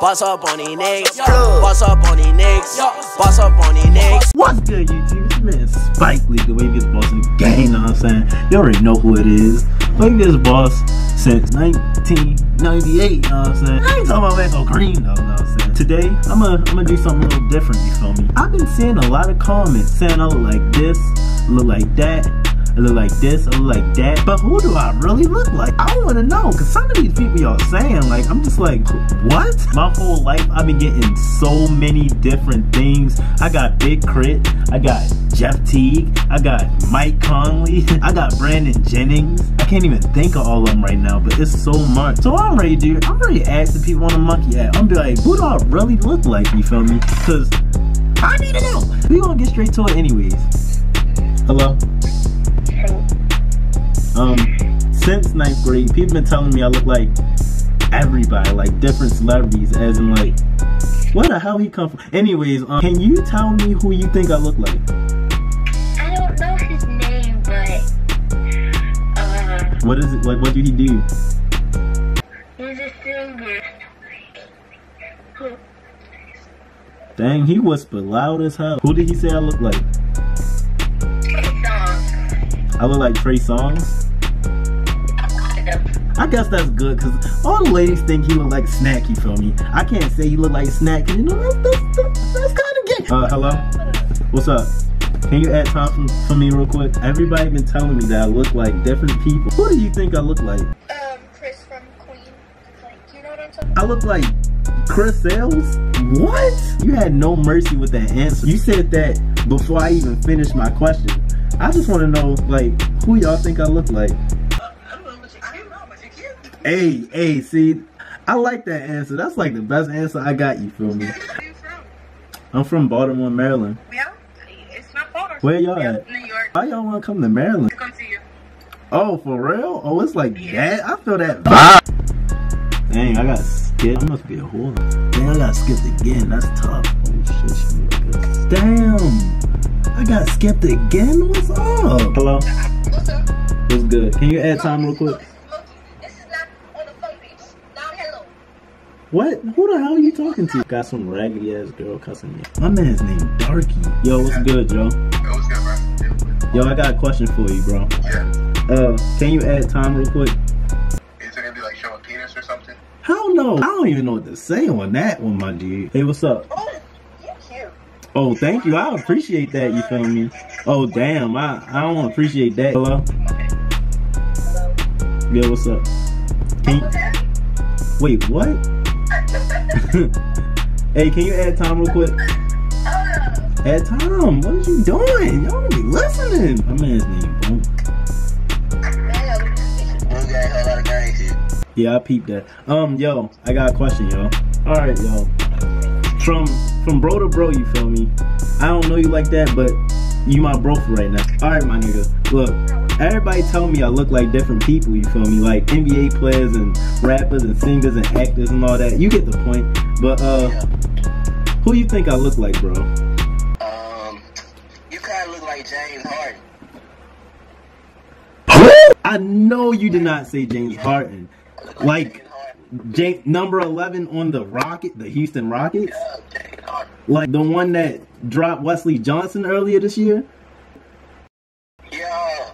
Boss up on these niggas. Boss up on these niggas. Boss up on these niggas. What's good, YouTube? It's man Spike Leak, the way this boss in the game, you know what I'm saying? You already know who it is. Way this boss since 1998, you know what I'm saying? I ain't talking about Echo Green, though, you know what I'm saying? Today, I'm gonna, I'm gonna do something a little different, you feel me? I've been seeing a lot of comments saying I look like this, look like that, I look like this, I look like that. But who do I really look like? I want to know, because some of these people y'all saying, like, I'm just like, what? My whole life, I've been getting so many different things. I got Big K.R.I.T., I got Jeff Teague, I got Mike Conley, I got Brandon Jennings. I can't even think of all of them right now, but it's so much. So I'm ready, dude. I'm ready to ask the people on the monkey app. I'm be like, who do I really look like, you feel me? Because I need to know. We gonna get straight to it anyways. Hello? Um, since ninth grade, people been telling me I look like everybody, like different celebrities, as in like, where the hell he come from? Anyways, um, can you tell me who you think I look like? I don't know his name, but uh, What is it? Like, what do he do? he's a singer. Dang, he whispered loud as hell. Who did he say I look like? His song. I look like Trey Songz. I guess that's good because all the ladies think he look like Snack. You feel me? I can't say he look like Snack 'cause you know that's that's, that's, kind of gay. Uh, hello. What's up? Can you add time for, me real quick? Everybody been telling me that I look like different people. Who do you think I look like? Um, Chris from Queen. Like, you know what I'm talking I look like Chris Sales? What? You had no mercy with that answer. You said that before I even finished my question. I just want to know, like, who y'all think I look like? Hey, hey, see, I like that answer. That's like the best answer I got. You feel me? Where are you from? I'm from Baltimore, Maryland. Yeah, it's not far. Where y'all Yeah, at? New York. Why y'all want to come to Maryland? Come see you. Oh, for real? Oh, it's like that? I feel that vibe. Dang, I got skipped. I must be a whore. Dang, I got skipped again. That's tough. Oh, shit, she look good. Damn. I got skipped again? What's up? Hello? What's up? What's good? Can you add time real quick? Loki, this is not on the phone, bitch. Not hello. What? Who the hell are you talking to? Got some raggedy ass girl cussing me. My man's name Darky. Yo, what's good, Joe? Yo, what's good, bro? Yo, I got a question for you, bro. Yeah. Uh, can you add time real quick? Is it gonna be like showing penis or something? Hell no. I don't even know what to say on that one, my dude. Hey, what's up? Oh, you cute. Oh, thank you. I appreciate that. You feel me? Oh, damn. I, I don't appreciate that. Hello? Hello. Yeah, what's up? Can you, wait, what? hey, can you add time real quick? Add time. What are you doing? Y'all don't be listening. My man's name, Boom. Yeah, I peeped that. Um, yo, I got a question, yo. All right, yo. From from bro to bro, you feel me? I don't know you like that, but you my bro for right now. All right, my nigga. Look, everybody tell me I look like different people. You feel me? Like NBA players and rappers and singers and actors and all that. You get the point. But uh, who you think I look like, bro? Um, you kind of look like James Harden. I know you did not say James Harden. Like James Harden. James, number eleven on the Rocket, the Houston Rockets. Yeah. Like the one that dropped Wesley Johnson earlier this year.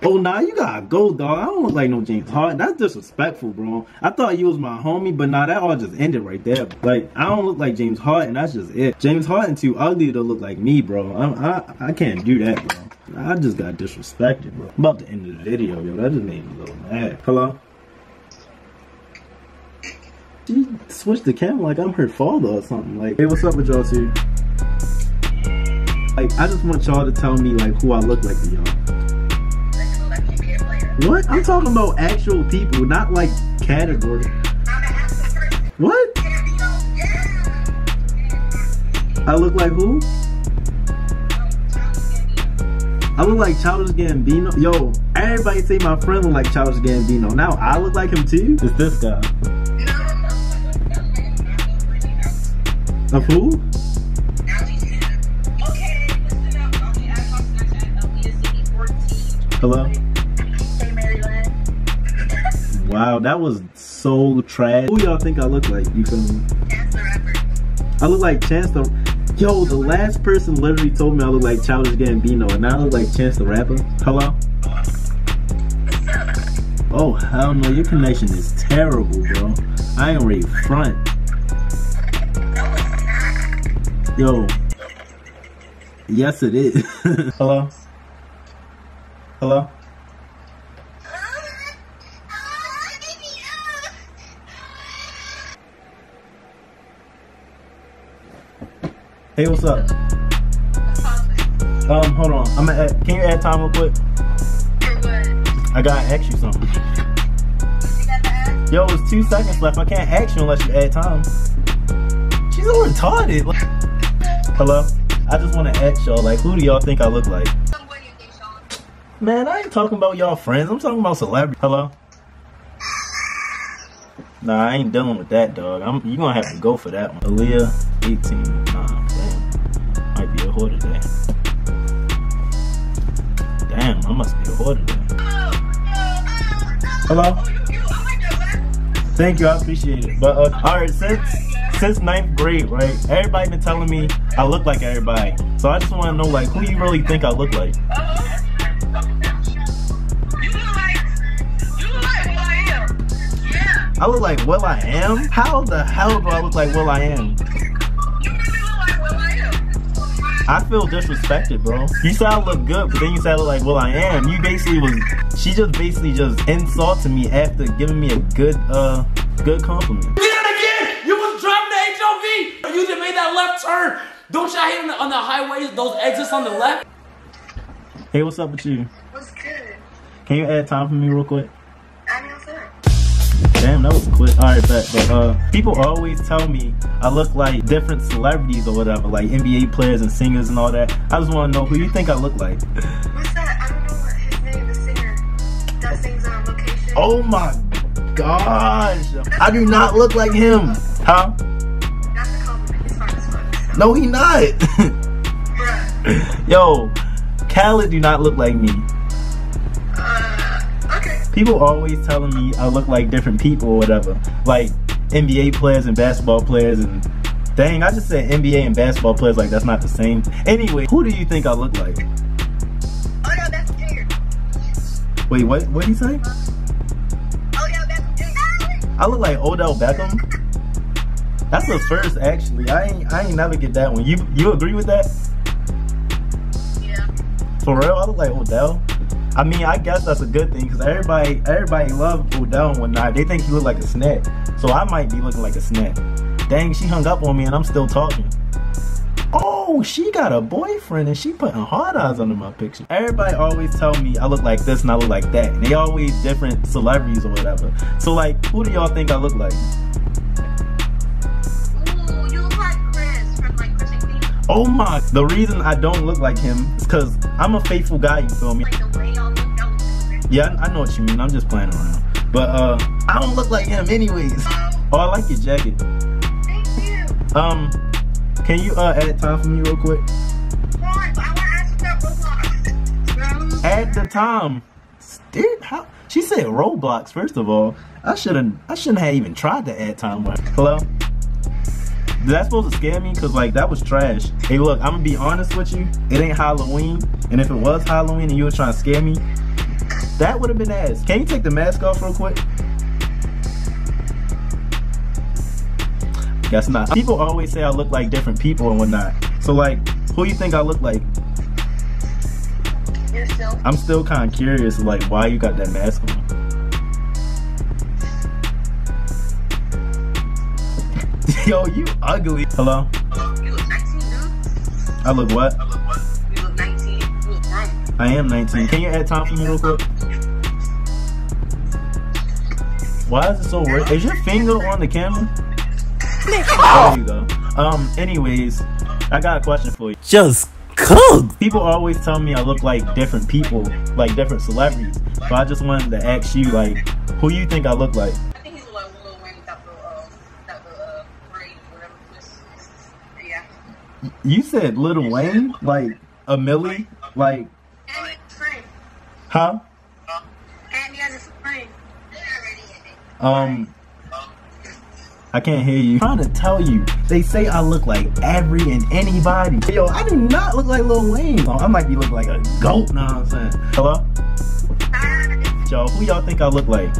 Oh nah, you gotta go, dog. I don't like no James Harden. That's disrespectful, bro. I thought you was my homie, but nah, that all just ended right there. Like I don't look like James Harden. That's just it. James Harden too ugly to look like me, bro. I I, I can't do that, bro. I just got disrespected, bro. I'm about to end the video, yo. That just made me a little mad. Hello. She switched the camera like I'm her father or something. Like, hey, what's up with y'all two? Like, I just want y'all to tell me like who I look like to y'all. What? I'm talking about actual people, not like category. I'm an actual person. What? You know, yeah. I look like who? I look like Childish Gambino. Yo, everybody say my friend look like Childish Gambino. Now I look like him too? It's this guy. Of who? Hello? Wow, that was so trash. Who y'all think I look like? You feel me? Chance the Rapper. I look like Chance the. Yo, the last person literally told me I look like Childish Gambino, and now I look like Chance the Rapper. Hello. Oh hell no, your connection is terrible, bro. I ain't ready front. Yo. Yes, it is. Hello. Hello. Hey, what's up? Um, hold on. I'm gonna add, can you add time real quick? I gotta ask you something. Yo, it's two seconds left. I can't ask you unless you add time. She's so retarded. Like- Hello? I just wanna ask y'all, like, who do y'all think I look like? Man, I ain't talking about y'all friends. I'm talking about celebrities. Hello? Nah, I ain't dealing with that, dog. I'm you gonna have to go for that one. Aaliyah, 18. Whore today. Damn, I must be a whore today. Hello? Thank you, I appreciate it. But uh, all right, since since ninth grade, right? Everybody been telling me I look like everybody. So I just want to know, like, who you really think I look like? I look like will.i.am. How the hell do I look like will.i.am? I feel disrespected, bro. You said I look good, but then you said I look like will.i.am. You basically was she just basically just insulted me after giving me a good uh good compliment. did it again! You was driving the HOV! You just made that left turn! Don't y'all hate on the, on the highways, those exits on the left? Hey, what's up with you? What's good? Can you add time for me real quick? Damn, that was quick. All right, but, but uh, people always tell me I look like different celebrities or whatever, like NBA players and singers and all that. I just want to know who you think I look like. What's that? I don't know what his name, the singer that sings on location. Oh my gosh, I do not look like him, huh? That's a compliment. He's fine as fuck. No, he not. Yo, Khalid do not look like me. People always telling me I look like different people or whatever, like NBA players and basketball players and. Dang, I just said NBA and basketball players like that's not the same. Anyway, who do you think I look like? Oh, no, that's Junior. Wait, what? What did he say? Oh, yeah, that's Junior. I look like Odell Beckham. That's the first, actually. I ain't, I ain't never get that one. You, you agree with that? Yeah. For real, I look like Odell. I mean, I guess that's a good thing because everybody, everybody love Odell and whatnot. They think he look like a snack, so I might be looking like a snack. Dang, she hung up on me and I'm still talking. Oh, she got a boyfriend and she putting hard eyes under my picture. Everybody always tell me I look like this and I look like that. And they always different celebrities or whatever. So like, who do y'all think I look like? Ooh, you look like Chris from like Chris and Oh my! The reason I don't look like him is because I'm a faithful guy. You feel me? Like Yeah, I, I know what you mean. I'm just playing around. But uh, I don't look like him anyways. Oh, I like your jacket. Thank you. Um, can you uh add time for me real quick? Hold on, I want to ask you about Add the time. Dude, how? She said Roblox. First of all, I shouldn't. I shouldn't have even tried to add time. Hello. Is that supposed to scare me? Cause like that was trash. Hey, look, I'm gonna be honest with you. It ain't Halloween, and if it was Halloween and you were trying to scare me, that would have been ass. Can you take the mask off real quick? Guess not. People always say I look like different people and whatnot. So like, who you think I look like? Yourself. I'm still kind of curious, like, why you got that mask on. Yo, you ugly. Hello? You look 19, dude. I look what? You look 19. You look grown. I am 19. Can you add time for me real quick? Why is it so weird? Is your finger on the camera? There you go. Um, anyways, I got a question for you. Just cook. People always tell me I look like different people, like different celebrities. So I just wanted to ask you, like, who you think I look like? I think he's like Lil Wayne with that little, uh, that little, uh, braid, whatever. Just, yeah. You said Little Wayne? Like, a Millie? Like, And he has a friend. huh? And he has a friend. Um, I can't hear you. I'm trying to tell you, they say I look like every and anybody. Yo, I do not look like Lil Wayne. I might be looking like a goat, know what I'm saying? Hello? Yo, who y'all think I look like?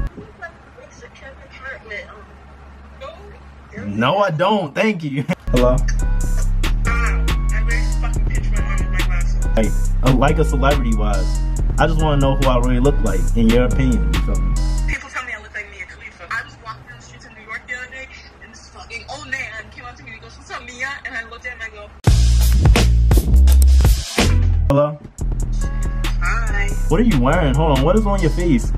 No, I don't. Thank you. Hello? Like, uh, like a celebrity wise. I just want to know who I really look like, in your opinion. You feel me? People tell me What are you wearing? Hold on. What is on your face?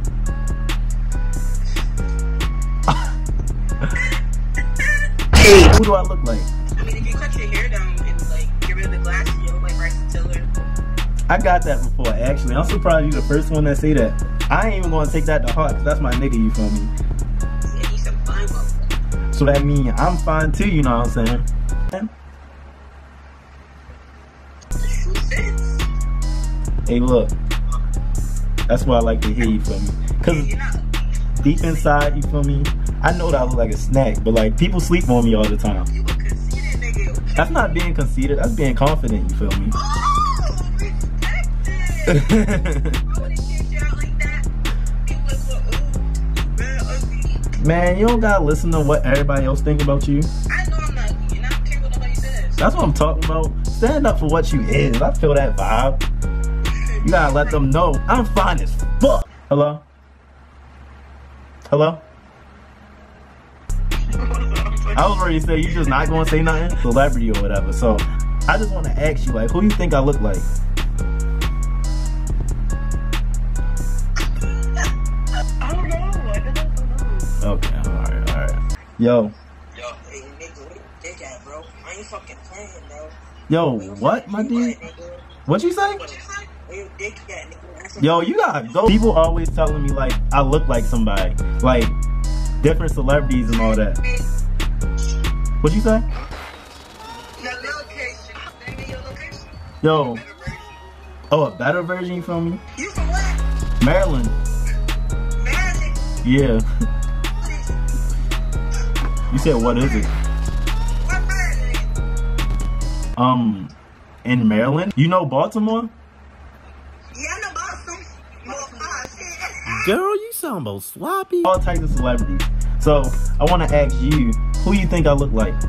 hey. Who do I look like? I mean, if you cut your hair down and like get rid of the glasses, you look like Bryson Tiller. I got that before, actually. I'm surprised you're the first one that say that. I ain't even gonna take that to heart, cause that's my nigga, you feel me? Yeah, he's some fine motherfucker. So that means I'm fine too, you know what I'm saying? The shoe fits. Hey, look. That's why I like to hear you, feel me? Cause deep inside, you feel me? I know that I look like a snack, but like people sleep on me all the time. You look conceited, nigga. That's not being conceited, that's being confident, you feel me? Oh, respect it. I wouldn't kick you out like that. People look, man, you don't gotta listen to what everybody else think about you. I know I'm not and I don't care what nobody says. That's what I'm talking about. Stand up for what you is. I feel that vibe. You gotta let them know I'm fine as fuck. Hello? Hello? I was ready to say you just not gonna say nothing, celebrity or whatever. So I just want to ask you, like, who you think I look like? I don't know. I don't know. Okay, all right, all right. Yo, Yo, Hey, nigga, you dick at, bro? Fucking playing, bro. yo, what, my dude? What you say? What you say? Where you dick at, Yo, you gotta go. People always telling me like I look like somebody, like different celebrities and all that. What you say? Your location. Name me your location. Yo, oh, a better version, you feel me? You from what? Maryland. Magic. Yeah. You said what is it? What Maryland? Um, in Maryland? You know Baltimore? Yeah, I know Boston. Well, ah, shit. Girl, you sound about sloppy. All types of celebrities. So I want to ask you, who you think I look like? Shit,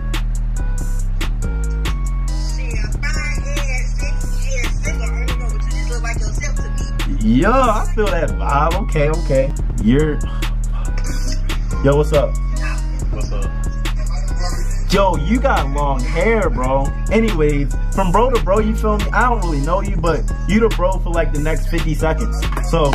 fine ass, sexy ass, nigga. I don't know, but you just look like yourself to me. Yeah, I feel that vibe. Okay, okay. You're. Yo, what's up? What's up? Yo, you got long hair, bro. Anyways, from bro to bro, you feel me? I don't really know you, but you the bro for like the next 50 seconds. So,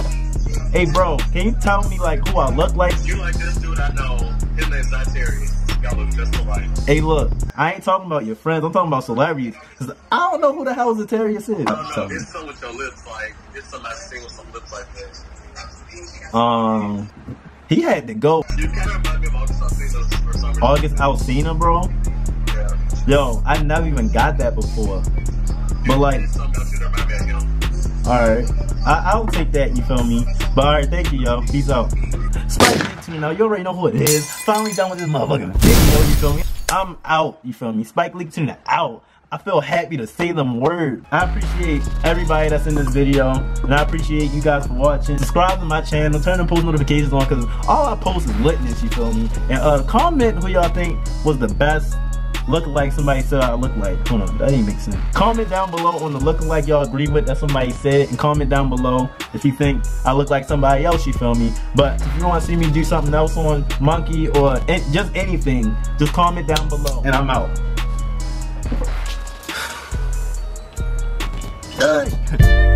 hey, bro, can you tell me like who I look like? You like this dude I know. His name's Zyterius. Y'all look just alike. Hey, look, I ain't talking about your friends. I'm talking about celebrities. Cause I don't know who the hell Zetarius is. I don't know. It's something with your lips like, it's somebody sing with some lips like this. Um, he had to go. You kind of remind me of August Alsina for some reason. August Alsina, bro. Yeah. Yo, I never even got that before. But like, You. Alright. I- I'll take that, you feel me? But alright, thank you, yo. Peace out. Spike Leak tuning out. You already know who it is. Finally done with this motherfucking video, you feel me? I'm out, you feel me? Spike Leak tuning out. I feel happy to say them words. I appreciate everybody that's in this video. And I appreciate you guys for watching. Subscribe to my channel. Turn the post notifications on because all I post is litness, you feel me? And uh, comment who y'all think was the best looking like somebody said I look like. Hold on, that didn't make sense. Comment down below on the look like y'all agree with that somebody said, and comment down below if you think I look like somebody else. You feel me? But if you want to see me do something else on Monkey or just anything, just comment down below, and I'm out.